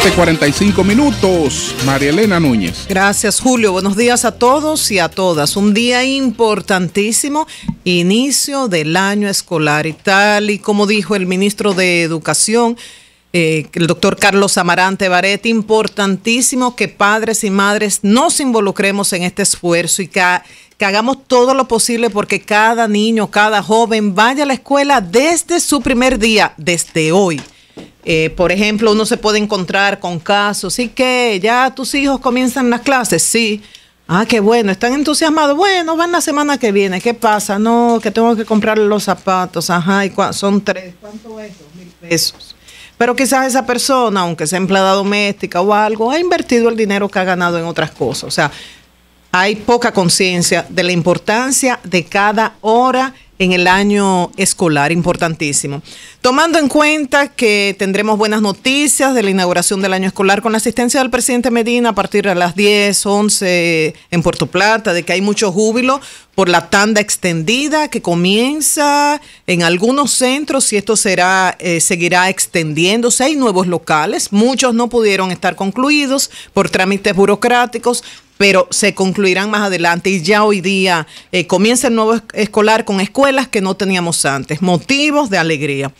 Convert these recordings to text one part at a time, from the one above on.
7:45 minutos. María Elena Núñez. Gracias, Julio. Buenos días a todos y a todas. Un día importantísimo, inicio del año escolar y tal y como dijo el ministro de Educación. Eh, el doctor Carlos Amarante Baret, importantísimo que padres y madres nos involucremos en este esfuerzo y que, que hagamos todo lo posible porque cada niño, cada joven vaya a la escuela desde su primer día, desde hoy. Eh, por ejemplo, uno se puede encontrar con casos, sí que ya tus hijos comienzan las clases, sí. Ah, qué bueno, están entusiasmados. Bueno, van la semana que viene. ¿Qué pasa? No, que tengo que comprarle los zapatos. Ajá, y son tres. ¿Cuánto es? Dos mil pesos. Pero quizás esa persona, aunque sea empleada doméstica o algo, ha invertido el dinero que ha ganado en otras cosas. O sea, hay poca conciencia de la importancia de cada hora en el año escolar, importantísimo. Tomando en cuenta que tendremos buenas noticias de la inauguración del año escolar con la asistencia del presidente Medina a partir de las 10, 11 en Puerto Plata, de que hay mucho júbilo por la tanda extendida que comienza en algunos centros y esto será eh, seguirá extendiéndose. Hay nuevos locales, muchos no pudieron estar concluidos por trámites burocráticos, pero se concluirán más adelante y ya hoy día eh, comienza el nuevo escolar con escuelas que no teníamos antes, motivos de alegría.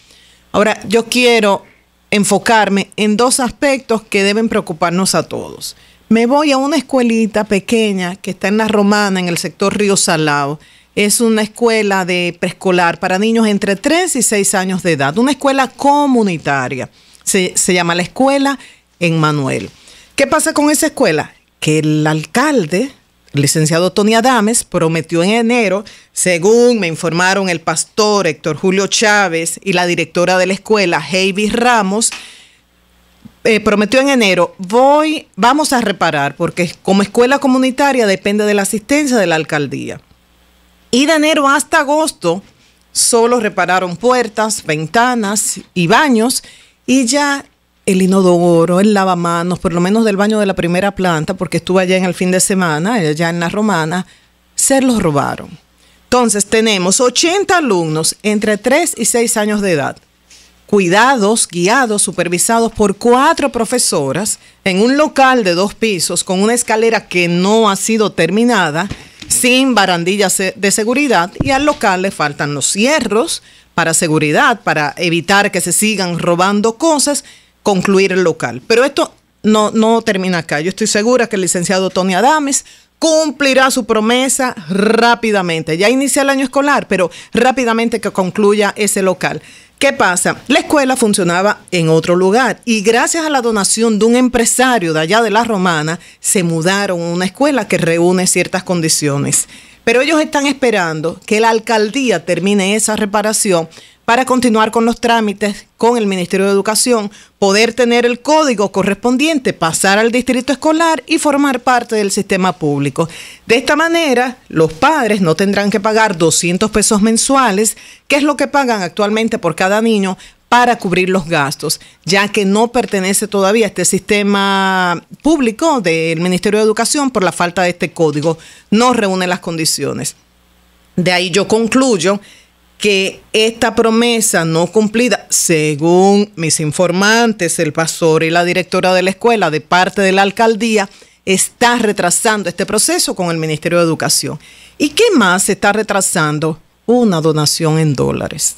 Ahora, yo quiero enfocarme en dos aspectos que deben preocuparnos a todos. Me voy a una escuelita pequeña que está en la Romana, en el sector Río Salado. Es una escuela de preescolar para niños entre 3 y 6 años de edad, una escuela comunitaria. Se, se llama la escuela en Manuel. ¿Qué pasa con esa escuela? Que el alcalde, el licenciado Tony Adames, prometió en enero, según me informaron el pastor Héctor Julio Chávez y la directora de la escuela, Heidi Ramos, eh, prometió en enero, voy, vamos a reparar, porque como escuela comunitaria depende de la asistencia de la alcaldía. Y de enero hasta agosto solo repararon puertas, ventanas y baños y ya el inodoro, el lavamanos, por lo menos del baño de la primera planta, porque estuve allá en el fin de semana, allá en la romana, se los robaron. Entonces tenemos 80 alumnos entre 3 y 6 años de edad, cuidados, guiados, supervisados por cuatro profesoras en un local de dos pisos con una escalera que no ha sido terminada, sin barandillas de seguridad y al local le faltan los cierros para seguridad, para evitar que se sigan robando cosas concluir el local. Pero esto no, no termina acá. Yo estoy segura que el licenciado Tony Adames cumplirá su promesa rápidamente. Ya inicia el año escolar, pero rápidamente que concluya ese local. ¿Qué pasa? La escuela funcionaba en otro lugar y gracias a la donación de un empresario de allá de la Romana, se mudaron a una escuela que reúne ciertas condiciones. Pero ellos están esperando que la alcaldía termine esa reparación para continuar con los trámites con el Ministerio de Educación, poder tener el código correspondiente, pasar al distrito escolar y formar parte del sistema público. De esta manera, los padres no tendrán que pagar 200 pesos mensuales, que es lo que pagan actualmente por cada niño, para cubrir los gastos, ya que no pertenece todavía a este sistema público del Ministerio de Educación por la falta de este código. No reúne las condiciones. De ahí yo concluyo que esta promesa no cumplida, según mis informantes, el pastor y la directora de la escuela de parte de la alcaldía, está retrasando este proceso con el Ministerio de Educación. ¿Y qué más está retrasando? Una donación en dólares.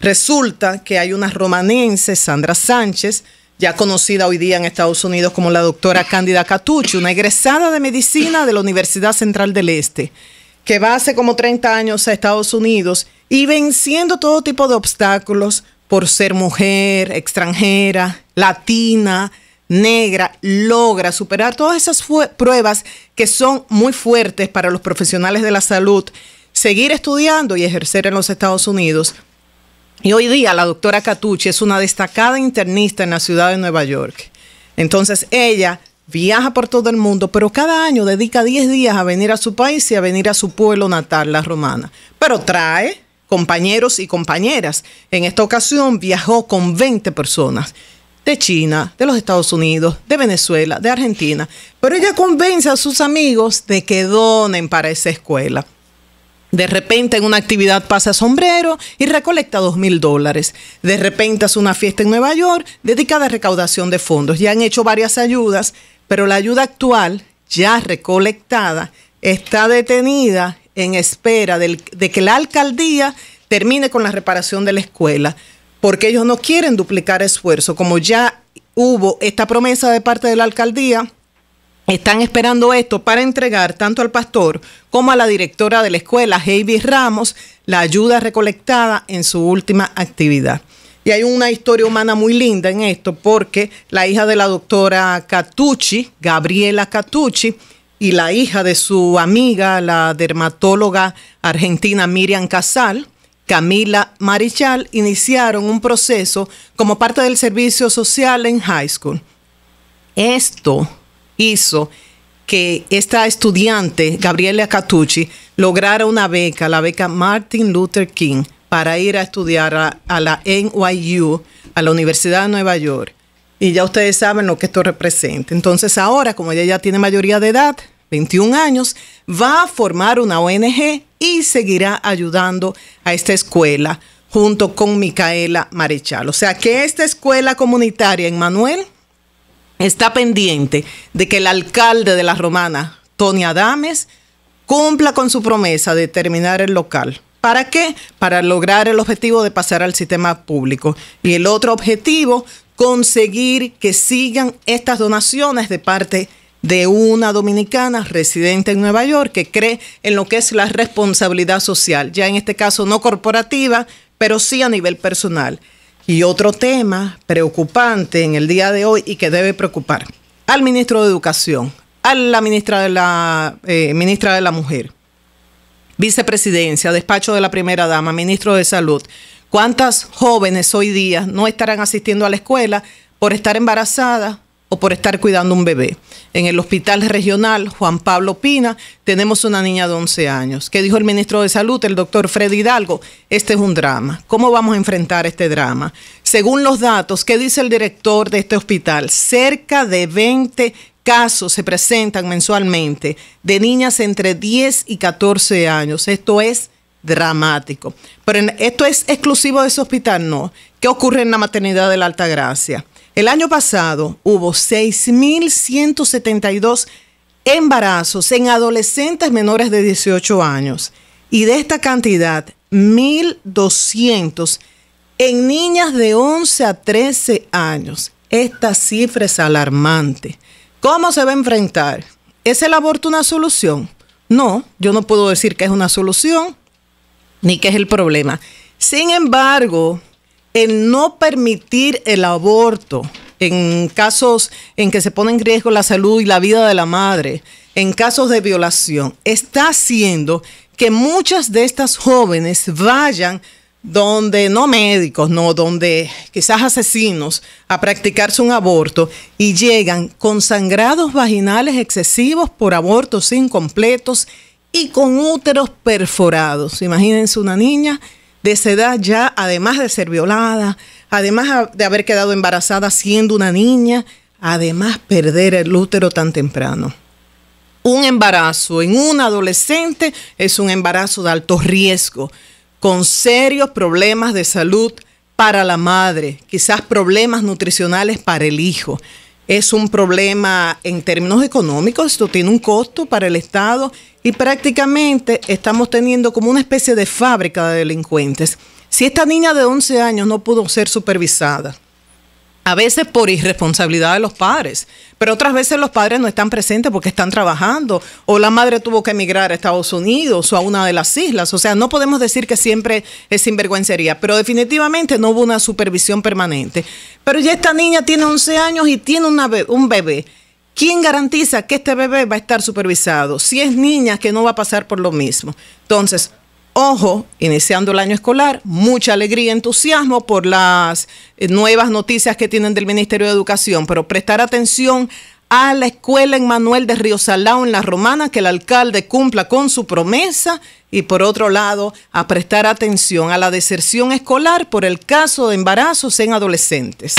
Resulta que hay una romanense, Sandra Sánchez, ya conocida hoy día en Estados Unidos como la doctora Cándida Catucci, una egresada de medicina de la Universidad Central del Este, que va hace como 30 años a Estados Unidos y venciendo todo tipo de obstáculos por ser mujer, extranjera, latina, negra, logra superar todas esas pruebas que son muy fuertes para los profesionales de la salud, seguir estudiando y ejercer en los Estados Unidos. Y hoy día la doctora Catucci es una destacada internista en la ciudad de Nueva York. Entonces ella viaja por todo el mundo, pero cada año dedica 10 días a venir a su país y a venir a su pueblo natal, la romana. Pero trae compañeros y compañeras. En esta ocasión viajó con 20 personas de China, de los Estados Unidos, de Venezuela, de Argentina. Pero ella convence a sus amigos de que donen para esa escuela. De repente en una actividad pasa sombrero y recolecta dos mil dólares. De repente hace una fiesta en Nueva York dedicada a recaudación de fondos. Ya han hecho varias ayudas, pero la ayuda actual, ya recolectada, está detenida en espera de que la alcaldía termine con la reparación de la escuela, porque ellos no quieren duplicar esfuerzo, como ya hubo esta promesa de parte de la alcaldía están esperando esto para entregar tanto al pastor como a la directora de la escuela, Heidi Ramos, la ayuda recolectada en su última actividad. Y hay una historia humana muy linda en esto porque la hija de la doctora Catucci, Gabriela Catucci, y la hija de su amiga, la dermatóloga argentina Miriam Casal, Camila Marichal, iniciaron un proceso como parte del servicio social en high school. Esto hizo que esta estudiante, Gabriela Catucci, lograra una beca, la beca Martin Luther King, para ir a estudiar a, la NYU, a la Universidad de Nueva York. Y ya ustedes saben lo que esto representa. Entonces ahora, como ella ya tiene mayoría de edad, 21 años, va a formar una ONG y seguirá ayudando a esta escuela junto con Micaela Marechal. O sea que esta escuela comunitaria en Manuel está pendiente de que el alcalde de la Romana, Tony Adames, cumpla con su promesa de terminar el local. ¿Para qué? Para lograr el objetivo de pasar al sistema público. Y el otro objetivo, conseguir que sigan estas donaciones de parte de una dominicana residente en Nueva York que cree en lo que es la responsabilidad social, ya en este caso no corporativa, pero sí a nivel personal. Y otro tema preocupante en el día de hoy y que debe preocupar al ministro de Educación, a la ministra de la, eh, ministra de la Mujer, vicepresidencia, despacho de la primera dama, ministro de Salud. ¿Cuántas jóvenes hoy día no estarán asistiendo a la escuela por estar embarazadas o por estar cuidando un bebé. En el hospital regional Juan Pablo Pina tenemos una niña de 11 años. ¿Qué dijo el ministro de Salud, el doctor Freddy Hidalgo? Este es un drama. ¿Cómo vamos a enfrentar este drama? Según los datos, ¿qué dice el director de este hospital? Cerca de 20 casos se presentan mensualmente de niñas entre 10 y 14 años. Esto es dramático. Pero esto es exclusivo de ese hospital, no. ¿Qué ocurre en la maternidad de la Alta Gracia? El año pasado hubo 6.172 embarazos en adolescentes menores de 18 años y de esta cantidad, 1.200 en niñas de 11 a 13 años. Esta cifra es alarmante. ¿Cómo se va a enfrentar? ¿Es el aborto una solución? No, yo no puedo decir que es una solución ni que es el problema. Sin embargo, el no permitir el aborto en casos en que se pone en riesgo la salud y la vida de la madre, en casos de violación, está haciendo que muchas de estas jóvenes vayan donde no médicos, no, donde quizás asesinos a practicarse un aborto y llegan con sangrados vaginales excesivos por abortos incompletos y con úteros perforados. Imagínense una niña de esa edad ya, además de ser violada, además de haber quedado embarazada siendo una niña, además perder el útero tan temprano. Un embarazo en un adolescente es un embarazo de alto riesgo, con serios problemas de salud para la madre, quizás problemas nutricionales para el hijo. Es un problema en términos económicos, esto tiene un costo para el Estado y prácticamente estamos teniendo como una especie de fábrica de delincuentes. Si esta niña de 11 años no pudo ser supervisada, a veces por irresponsabilidad de los padres, pero otras veces los padres no están presentes porque están trabajando o la madre tuvo que emigrar a Estados Unidos o a una de las islas. O sea, no podemos decir que siempre es sinvergüencería, pero definitivamente no hubo una supervisión permanente. Pero ya esta niña tiene 11 años y tiene un bebé ¿Quién garantiza que este bebé va a estar supervisado? Si es niña, que no va a pasar por lo mismo. Entonces, ojo, iniciando el año escolar, mucha alegría, entusiasmo por las eh, nuevas noticias que tienen del Ministerio de Educación, pero prestar atención a la escuela en Manuel de Río Salao en La Romana, que el alcalde cumpla con su promesa y por otro lado, a prestar atención a la deserción escolar por el caso de embarazos en adolescentes.